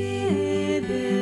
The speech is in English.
baby.